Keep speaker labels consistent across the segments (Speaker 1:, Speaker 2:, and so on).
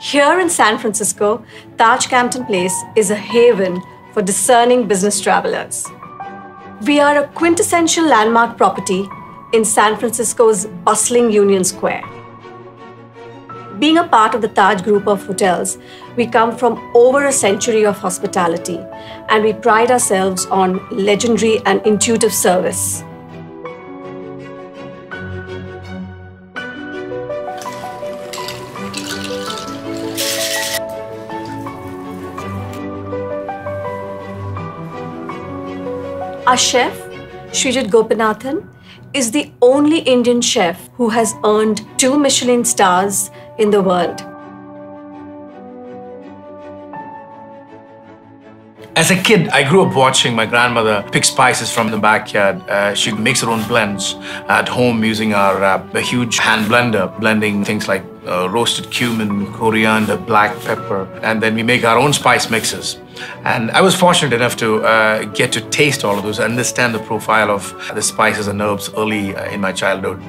Speaker 1: Here in San Francisco, Taj Campton Place is a haven for discerning business travelers. We are a quintessential landmark property in San Francisco's bustling Union Square. Being a part of the Taj group of hotels, we come from over a century of hospitality and we pride ourselves on legendary and intuitive service. Our chef, Srijith Gopinathan, is the only Indian chef who has earned two Michelin stars in the world.
Speaker 2: As a kid, I grew up watching my grandmother pick spices from the backyard. Uh, she makes her own blends at home using our uh, huge hand blender, blending things like uh, roasted cumin, coriander, black pepper, and then we make our own spice mixes. And I was fortunate enough to uh, get to taste all of those, understand the profile of the spices and herbs early uh, in my childhood.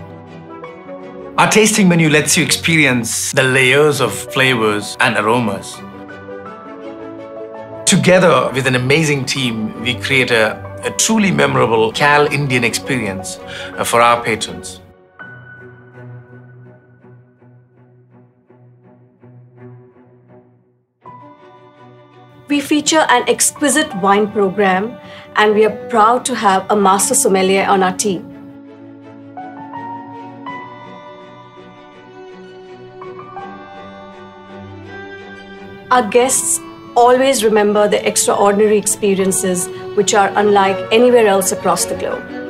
Speaker 2: Our tasting menu lets you experience the layers of flavors and aromas. Together with an amazing team, we create a, a truly memorable Cal Indian experience uh, for our patrons.
Speaker 1: We feature an exquisite wine program and we are proud to have a master sommelier on our team. Our guests always remember the extraordinary experiences which are unlike anywhere else across the globe.